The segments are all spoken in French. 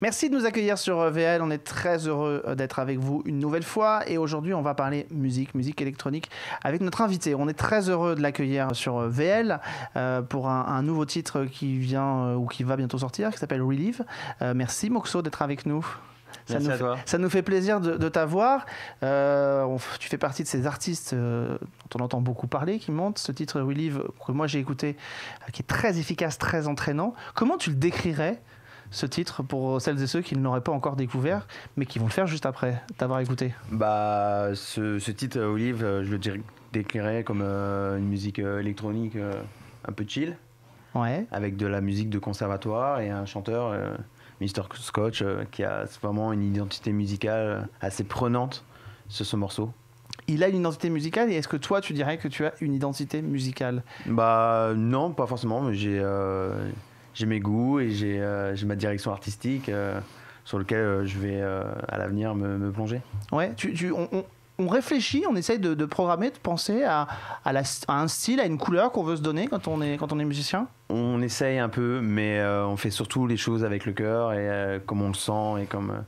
Merci de nous accueillir sur euh, VL. On est très heureux euh, d'être avec vous une nouvelle fois. Et aujourd'hui, on va parler musique, musique électronique avec notre invité. On est très heureux de l'accueillir sur euh, VL pour un, nouveau titre qui vient ou qui va bientôt sortir, qui s'appelle Relive. merci Moxo d'être avec nous. Ça nous, fait, ça nous, fait, plaisir de, t'avoir. tu fais partie de ces artistes dont on entend beaucoup parler, qui montent ce titre Relive que moi j'ai écouté, qui est très efficace, très entraînant. Comment tu le décrirais ce titre pour celles et ceux qui ne l'auraient pas encore découvert, mais qui vont le faire juste après t'avoir écouté Bah, ce, titre, Olive, euh, je le décrirais comme euh, une musique euh, électronique un peu chill, ouais. avec de la musique de conservatoire et un chanteur, Mr. Scotch, qui a vraiment une identité musicale assez prenante sur ce morceau il a une identité musicale et est-ce que toi tu dirais que tu as une identité musicale? Bah non, pas forcément, mais j'ai j'ai mes goûts et j'ai euh, ma direction artistique euh, sur lequel euh, je vais à l'avenir me, plonger. Ouais, tu, tu on, on, réfléchit, on essaye de, programmer, de penser à, à, la, à, un style, à une couleur qu'on veut se donner quand on est, quand on est musicien? On essaye un peu, mais on fait surtout les choses avec le cœur et comme on le sent et comme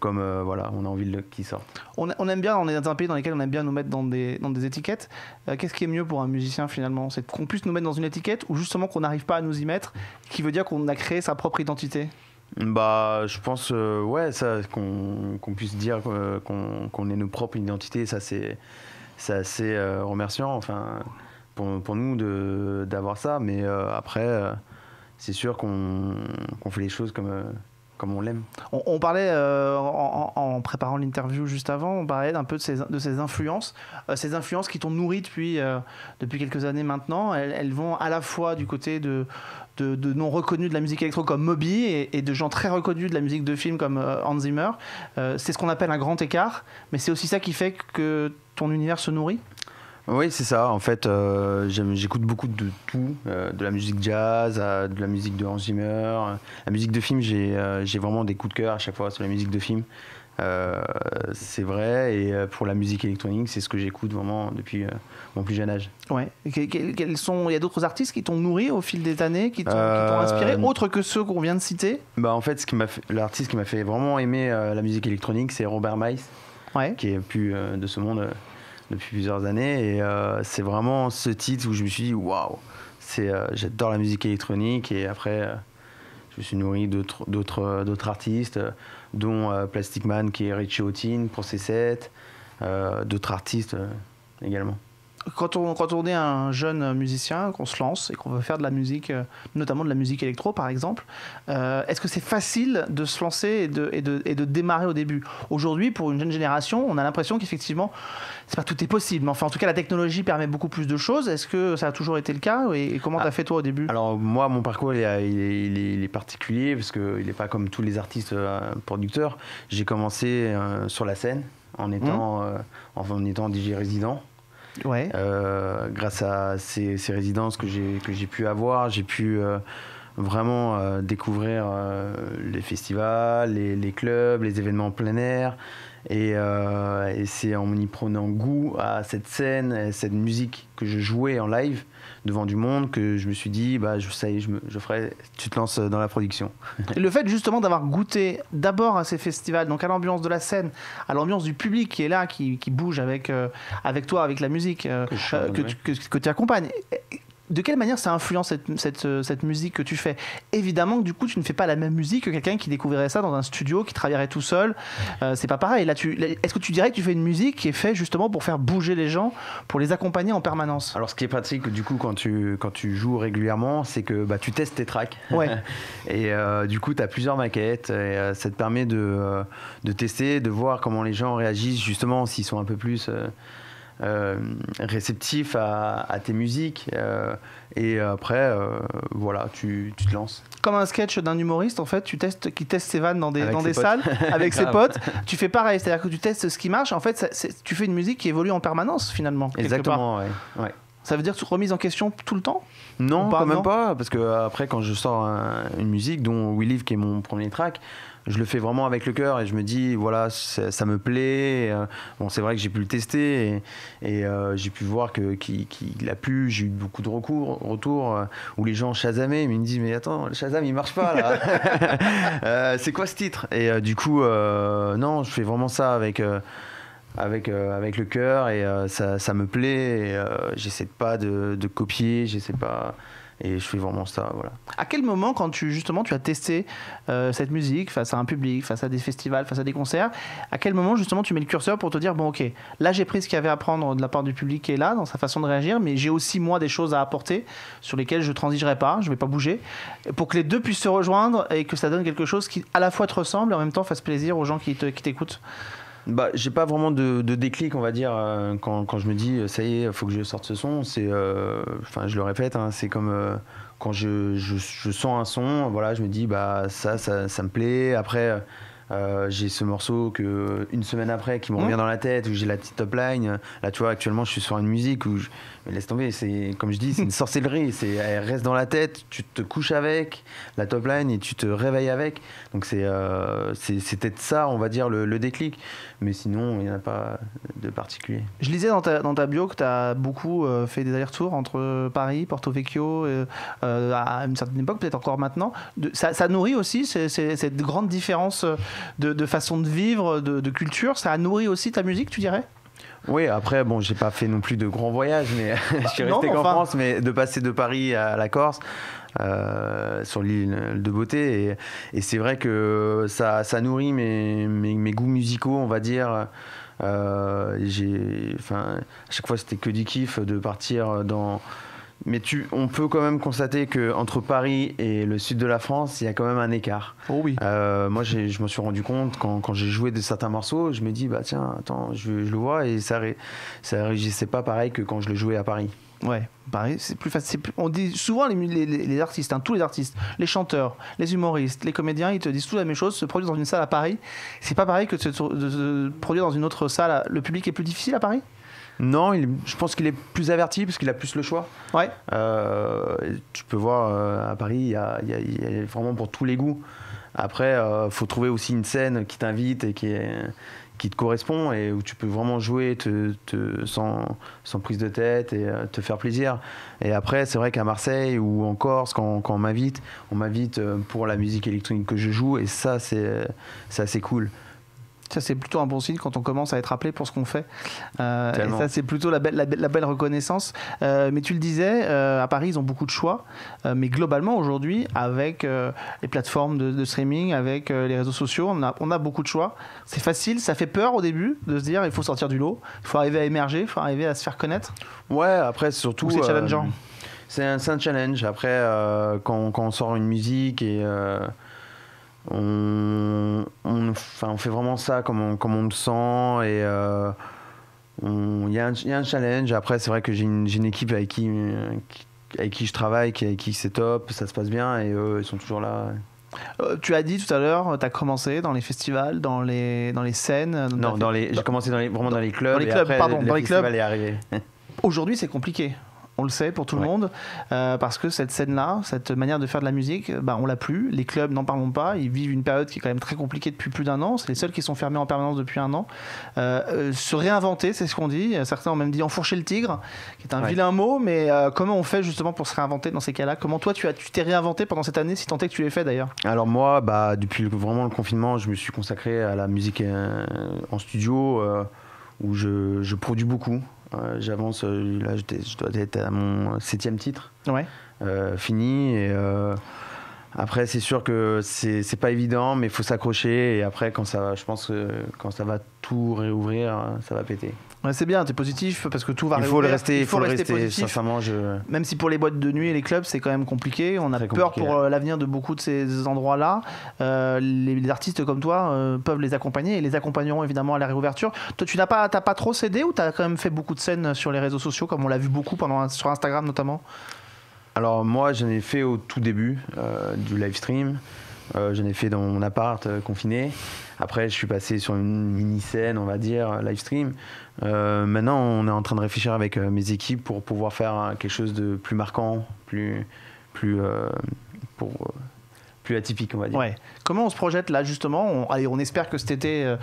comme euh, voilà, on a envie qu'il sorte. On, on, aime bien, on est dans un pays dans lequel on aime bien nous mettre dans des, dans des étiquettes. Euh, qu'est-ce qui est mieux pour un musicien finalement? C'est qu'on puisse nous mettre dans une étiquette ou justement qu'on n'arrive pas à nous y mettre, qui veut dire qu'on a créé sa propre identité? Bah, je pense, euh, ouais, ça, qu'on puisse dire qu'on ait nos propres identités, ça c'est assez remerciant, enfin, pour, pour nous d'avoir ça, mais après, c'est sûr qu'on fait les choses comme comme on l'aime. On, parlait euh, en, préparant l'interview juste avant, on parlait un peu de ces, influences, euh, ces influences qui t'ont nourri depuis, euh, depuis quelques années maintenant. Elles, vont à la fois du côté de, de, non reconnus de la musique électro comme Moby et, de gens très reconnus de la musique de film comme Hans Zimmer. c'est ce qu'on appelle un grand écart, mais c'est aussi ça qui fait que ton univers se nourrit? Oui, c'est ça. En fait, euh, j'écoute beaucoup de tout, euh, de la musique jazz, de la musique de Hans Zimmer. La musique de film, euh, j'ai vraiment des coups de cœur à chaque fois sur la musique de film. c'est vrai. Et pour la musique électronique, c'est ce que j'écoute vraiment depuis mon plus jeune âge. Ouais. quels sont, il y a d'autres artistes qui t'ont nourri au fil des années, qui t'ont inspiré, autres que ceux qu'on vient de citer? Bah en fait, l'artiste qui m'a fait vraiment aimer la musique électronique, c'est Robert Miles, ouais. qui est plus de ce monde depuis plusieurs années. Et euh, c'est vraiment ce titre où je me suis dit, waouh, euh, j'adore la musique électronique. Et après, euh, je me suis nourri d'autres artistes, dont Plastic Man qui est Richie Houghton pour ses sets, d'autres artistes également quand on, quand on est un jeune musicien, qu'on se lance et qu'on veut faire de la musique, euh, notamment de la musique électro par exemple, euh, est-ce que c'est facile de se lancer et de, et de, et de démarrer au début? Aujourd'hui, pour une jeune génération, on a l'impression qu'effectivement, c'est pas tout est possible, mais enfin en tout cas la technologie permet beaucoup plus de choses. Est-ce que ça a toujours été le cas? Et, comment tu as ah, fait toi au début? Alors moi, mon parcours il est, il est, particulier parce qu'il n'est pas comme tous les artistes euh, producteurs. J'ai commencé sur la scène en étant, mmh. en étant DJ résident. Euh, grâce à ces, résidences que j'ai pu avoir, j'ai pu euh, vraiment euh, découvrir les festivals, les, les, clubs, les événements en plein air. Et, et c'est en y prenant goût à cette scène, cette musique que je jouais en live, devant du monde que je me suis dit, bah, je, ça y est, je, je ferai, tu te lances dans la production. le fait justement d'avoir goûté d'abord à ces festivals, donc à l'ambiance de la scène, à l'ambiance du public qui est là, qui, qui bouge avec, euh, avec toi, avec la musique euh, que, que, que, que, tu accompagnes de quelle manière ça influence cette, cette, euh, cette, musique que tu fais? Évidemment que du coup, tu ne fais pas la même musique que quelqu'un qui découvrirait ça dans un studio, qui travaillerait tout seul. Euh, c'est pas pareil. Là, tu, est-ce que tu dirais que tu fais une musique qui est faite justement pour faire bouger les gens, pour les accompagner en permanence? Alors, ce qui est pratique, du coup, quand tu, quand tu joues régulièrement, c'est que bah, tu testes tes tracks. Ouais. et euh, du coup, tu as plusieurs maquettes. Et ça te permet de, de tester, de voir comment les gens réagissent, justement, s'ils sont un peu plus euh, réceptif à, tes musiques. Euh, et après, euh, voilà, tu, tu, te lances. Comme un sketch d'un humoriste, en fait, tu testes, qui teste ses vannes dans des, dans des salles avec ses potes. Tu fais pareil, c'est-à-dire que tu testes ce qui marche. En fait, tu fais une musique qui évolue en permanence finalement. Exactement, ouais. Ça veut dire remise en question tout le temps Non, quand même pas, parce que après, quand je sors une musique, dont We Live, qui est mon premier track, je le fais vraiment avec le cœur et je me dis voilà ça me plaît euh, bon c'est vrai que j'ai pu le tester et, euh, j'ai pu voir que qu'il a plu j'ai eu beaucoup de recours retours euh, où les gens mais ils me disent mais attends le Shazam il marche pas là c'est quoi ce titre? Et du coup non je fais vraiment ça avec avec, avec le cœur et ça, ça, me plaît. J'essaie pas de, de copier, j'essaie pas et je fais vraiment ça voilà. À quel moment quand tu justement tu as testé euh, cette musique face à un public face à des festivals face à des concerts à quel moment justement tu mets le curseur pour te dire bon ok là j'ai pris ce qu'il y avait à prendre de la part du public qui est là dans sa façon de réagir mais j'ai aussi moi des choses à apporter sur lesquelles je transigerai pas je vais pas bouger pour que les deux puissent se rejoindre et que ça donne quelque chose qui à la fois te ressemble et en même temps fasse plaisir aux gens qui t'écoutent? Bah, j'ai pas vraiment de, déclic, on va dire, euh, quand, quand, je me dis ça y est, faut que je sorte ce son. C'est, euh, enfin, je le répète, hein, c'est comme euh, quand je, je, je, sens un son, voilà, je me dis bah ça, ça, ça me plaît. Après, euh, j'ai ce morceau que une semaine après qui me revient mmh. dans la tête où j'ai la petite top line. Là, tu vois, actuellement, je suis sur une musique où je, mais laisse tomber. C'est comme je dis, c'est une sorcellerie. C'est elle reste dans la tête. Tu te couches avec la top line et tu te réveilles avec. Donc c'est euh, c'est peut-être ça, on va dire le, déclic. Mais sinon, il n'y en a pas de particulier. Je lisais dans ta, dans ta bio que tu as beaucoup euh, fait des allers-retours entre Paris, Porto Vecchio, à une certaine époque, peut-être encore maintenant. ça, ça, nourrit aussi cette grande différence de, façon de vivre, de, culture. Ça a nourri aussi ta musique, tu dirais? Oui, après, bon, j'ai pas fait non plus de grands voyages, mais je suis resté qu'en France, mais de passer de Paris à la Corse, euh, sur l'île de Beauté, et, c'est vrai que ça, ça nourrit mes, mes, goûts musicaux, on va dire. Euh, j'ai, enfin, à chaque fois, c'était que du kiff de partir dans mais tu, on peut quand même constater qu'entre Paris et le sud de la France, il y a quand même un écart. Oh oui. Euh, moi, je me suis rendu compte quand, quand j'ai joué de certains morceaux, je me dis, bah tiens, attends, je, je le vois et ça, ça réagissait pas pareil que quand je le jouais à Paris. Ouais, pareil, c'est plus facile. On dit souvent les, les, artistes, hein, tous les artistes, les chanteurs, les humoristes, les comédiens, ils te disent tous la même chose. Se produire dans une salle à Paris, c'est pas pareil que de se produire dans une autre salle. Le public est plus difficile à Paris? Non, je pense qu'il est plus averti parce qu'il a plus le choix. Ouais. Euh, tu peux voir euh, à Paris, il y, a, vraiment pour tous les goûts. Après, il euh, faut trouver aussi une scène qui t'invite et qui, qui te correspond et où tu peux vraiment jouer te, sans, sans, prise de tête et te faire plaisir. Et après, c'est vrai qu'à Marseille ou en Corse, quand, quand on m'invite, on m'invite pour la musique électronique que je joue et ça, c'est assez cool. Ça, c'est plutôt un bon signe quand on commence à être appelé pour ce qu'on fait. Euh, et ça, c'est plutôt la belle, la, belle reconnaissance. Euh, mais tu le disais, euh, à Paris, ils ont beaucoup de choix. mais globalement, aujourd'hui, avec les plateformes de, streaming, avec les réseaux sociaux, on a, on a beaucoup de choix. C'est facile, ça fait peur au début de se dire il faut sortir du lot, il faut arriver à émerger, il faut arriver à se faire connaître. Ouais, après, surtout. c'est challengeant. C'est un, un, challenge. Après, quand, quand, on sort une musique et on, on, on, fait vraiment ça comme on, comme on le sent et euh, il y, a un challenge. Après, c'est vrai que j'ai une, une, équipe avec qui, avec qui je travaille, avec qui c'est top, ça se passe bien et eux, ils sont toujours là. Euh, tu as dit tout à l'heure, tu as commencé dans les festivals, dans les, dans les scènes. Non, dans les, j'ai commencé dans les, vraiment dans les clubs. Dans les clubs, pardon, dans les clubs. Est Aujourd'hui, c'est compliqué on le sait pour tout le monde, euh, parce que cette scène-là, cette manière de faire de la musique, bah, on l'a plus. Les clubs, n'en parlons pas, ils vivent une période qui est quand même très compliquée depuis plus d'un an. C'est les seuls qui sont fermés en permanence depuis un an. Euh, euh, se réinventer, c'est ce qu'on dit. Certains ont même dit enfourcher le tigre, qui est un vilain mot, mais comment on fait justement pour se réinventer dans ces cas-là? Comment toi, tu as, tu t'es réinventé pendant cette année, si tant est que tu l'aies fait d'ailleurs? Alors moi, bah, depuis vraiment le confinement, je me suis consacré à la musique en studio, où je, je produis beaucoup. J'avance, euh, là je dois être à mon septième titre. Ouais. Euh, fini. Et, euh, après, c'est sûr que c'est pas évident, mais il faut s'accrocher. Et après, quand ça, je pense que quand ça va tout réouvrir, ça va péter c'est bien, tu es positif parce que tout va Il faut le rester, il faut, le rester, positif. Je... Même si pour les boîtes de nuit et les clubs, c'est quand même compliqué. On a peur pour euh, l'avenir de beaucoup de ces endroits-là. Euh, les, artistes comme toi euh, peuvent les accompagner et les accompagneront évidemment à la réouverture. Toi, tu n'as pas, pas trop cédé ou tu as quand même fait beaucoup de scènes sur les réseaux sociaux, comme on l'a vu beaucoup pendant, sur Instagram notamment? Alors, moi, j'en ai fait au tout début du live stream. J'en ai fait dans mon appart confiné. Après, je suis passé sur une mini scène, on va dire, live stream. maintenant, on est en train de réfléchir avec mes équipes pour pouvoir faire quelque chose de plus marquant, plus, plus pour plus atypique, on va dire. Ouais. Comment on se projette là justement? On, allez, on espère que cet été, euh,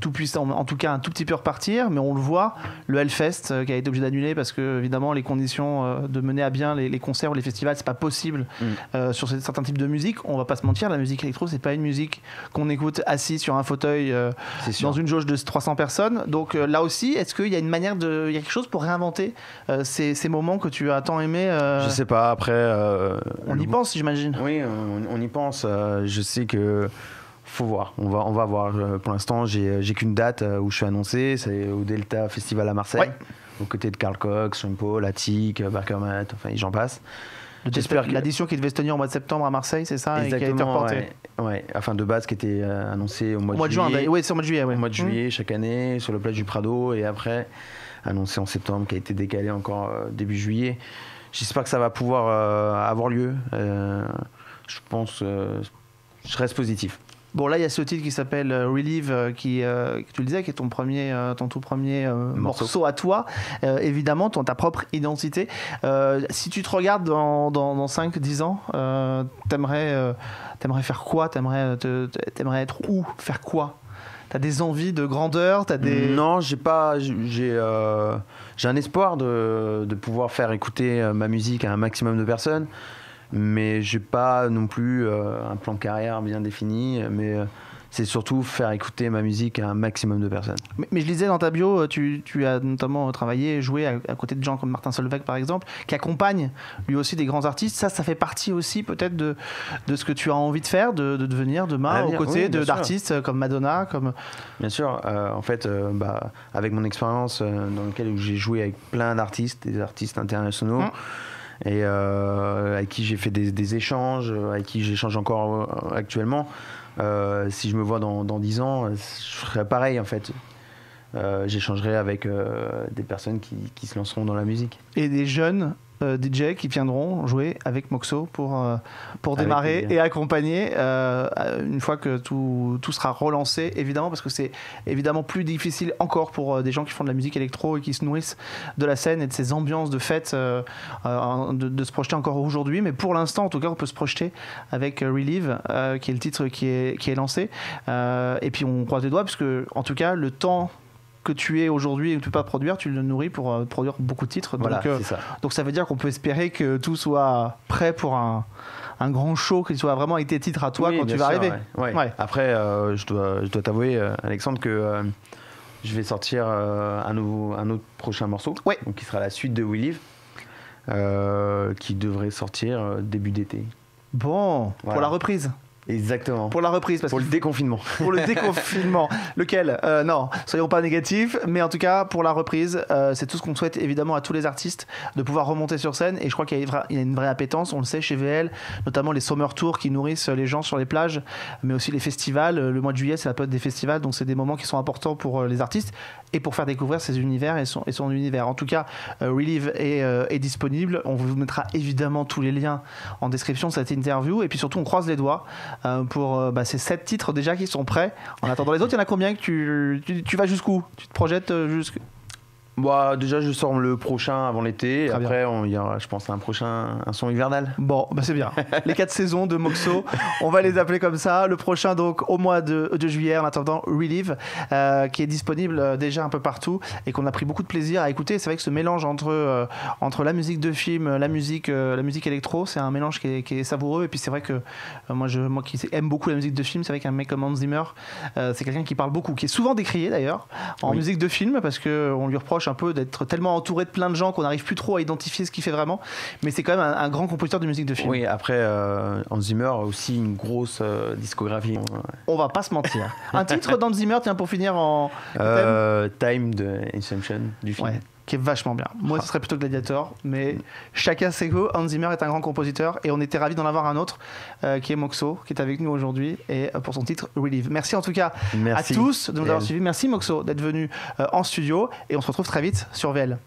tout puissant, en tout cas un tout petit peu repartir, mais on le voit, le Hellfest euh, qui a été obligé d'annuler parce que évidemment les conditions euh, de mener à bien les, concerts ou les festivals, c'est pas possible mm. sur certains types de musique. On va pas se mentir, la musique électro, c'est pas une musique qu'on écoute assis sur un fauteuil dans une jauge de 300 personnes. Donc là aussi, est-ce qu'il y a une manière de, il y a quelque chose pour réinventer ces, ces, moments que tu as tant aimé Je sais pas. Après, on y pense, j'imagine. Oui, on, on y pense euh, je sais que faut voir. On va, on va voir. Euh, pour l'instant, j'ai, j'ai qu'une date euh, où je suis annoncé. C'est au Delta Festival à Marseille. Aux côtés de Carl Cox, Sean Paul, Attic, Barkermat, enfin, j'en passe. J'espère que l'addition qui devait se tenir au mois de septembre à Marseille, c'est ça Exactement, et qui a été reportée. Ouais, Enfin, de base, qui était annoncé au mois, au mois de, juin. Oui, c'est au mois de juillet. Au mois de juillet, chaque année, sur le plage du Prado. Et après, annoncé en septembre, qui a été décalé encore début juillet. J'espère que ça va pouvoir avoir lieu. Je pense je reste positif. Bon, là, il y a ce titre qui s'appelle euh, Relieve, euh, qui, euh, tu le disais, qui est ton, premier, ton tout premier morceau. à toi. évidemment, ton, ta propre identité. si tu te regardes dans, dans, 5-10 ans, t'aimerais, t'aimerais faire quoi? T'aimerais, t'aimerais être où? Faire quoi? T'as des envies de grandeur? As des... Non, j'ai pas. J'ai, j'ai un espoir de, de pouvoir faire écouter ma musique à un maximum de personnes mais j'ai pas non plus euh, un plan de carrière bien défini, mais euh, c'est surtout faire écouter ma musique à un maximum de personnes. Mais, je lisais dans ta bio, euh, tu, tu as notamment travaillé, joué à, côté de gens comme Martin Solveig par exemple, qui accompagne lui aussi des grands artistes. Ça, ça fait partie aussi peut-être de, de ce que tu as envie de faire, de, de devenir demain aux côtés d'artistes comme Madonna, comme. Bien sûr. en fait, bah, avec mon expérience dans laquelle j'ai joué avec plein d'artistes, des artistes internationaux. Hum et euh, avec qui j'ai fait des, échanges, avec qui j'échange encore euh, actuellement. Euh, si je me vois dans, dans 10 ans, je ferai pareil en fait. j'échangerai avec des personnes qui, qui, se lanceront dans la musique. Et des jeunes euh, DJ qui viendront jouer avec Moxo pour, euh, pour démarrer et accompagner euh, une fois que tout, tout, sera relancé, évidemment, parce que c'est évidemment plus difficile encore pour des gens qui font de la musique électro et qui se nourrissent de la scène et de ces ambiances de fête de, de, se projeter encore aujourd'hui. Mais pour l'instant, en tout cas, on peut se projeter avec Relieve, qui est le titre qui est, qui est lancé. et puis on croise les doigts, parce que, en tout cas, le temps que tu es aujourd'hui et que tu peux pas produire, tu le nourris pour euh, produire beaucoup de titres. Voilà, donc, euh, ça. donc ça veut dire qu'on peut espérer que tout soit prêt pour un, un grand show, qu'il soit vraiment avec tes titres à toi quand tu vas arriver. Ouais. Après, euh, je dois, je dois t'avouer, Alexandre, que je vais sortir un, nouveau, un autre prochain morceau, donc qui sera la suite de We Live, qui devrait sortir début d'été. Bon, pour la reprise. Exactement. Pour la reprise. Parce pour le déconfinement. Pour le déconfinement. Lequel? Euh, Non, soyons pas négatifs, mais en tout cas, pour la reprise, euh, c'est tout ce qu'on souhaite évidemment à tous les artistes, de pouvoir remonter sur scène. Et je crois qu'il y, a une vraie appétence, on le sait chez VL, notamment les summer tours qui nourrissent les gens sur les plages, mais aussi les festivals. Le mois de juillet, c'est la période des festivals, donc c'est des moments qui sont importants pour euh, les artistes et pour faire découvrir ses univers et son, et son univers. En tout cas, Relive est, est disponible. On vous mettra évidemment tous les liens en description de cette interview. Et puis surtout, on croise les doigts euh, pour euh, bah, ces sept titres déjà qui sont prêts. En attendant les autres, il y en a combien que tu, tu, vas jusqu'où? Tu te projettes euh, jusqu'à bah, déjà, je sors le prochain avant l'été. Après, on, il y aura, je pense, un prochain un son hivernal. Bon, bah c'est bien. les quatre saisons de Moxo, on va les appeler comme ça. Le prochain, donc, au mois de, de juillet, en attendant Relive, euh, qui est disponible euh, déjà un peu partout et qu'on a pris beaucoup de plaisir à écouter. C'est vrai que ce mélange entre, euh, entre la musique de film, la musique, la musique électro, c'est un mélange qui est, qui est, savoureux. Et puis, c'est vrai que moi, je, moi qui aime beaucoup la musique de film, c'est vrai qu'un mec comme Hans Zimmer, c'est quelqu'un qui parle beaucoup, qui est souvent décrié d'ailleurs en musique de film parce qu'on lui reproche un peu d'être tellement entouré de plein de gens qu'on n'arrive plus trop à identifier ce qu'il fait vraiment. Mais c'est quand même un, grand compositeur de musique de film. Oui, après, euh, Hans Zimmer a aussi une grosse euh, discographie. On va pas se mentir. un titre d'Hans Zimmer, tiens, pour finir en. Euh, Time de Inception du film qui est vachement bien. Moi, ce serait plutôt Gladiator, mais chacun ses goûts. Hans Zimmer est un grand compositeur et on était ravis d'en avoir un autre euh, qui est Moxo, qui est avec nous aujourd'hui et euh, pour son titre Relive. Merci en tout cas à tous de nous avoir suivis. Merci Moxo d'être venu euh, en studio et on se retrouve très vite sur VL.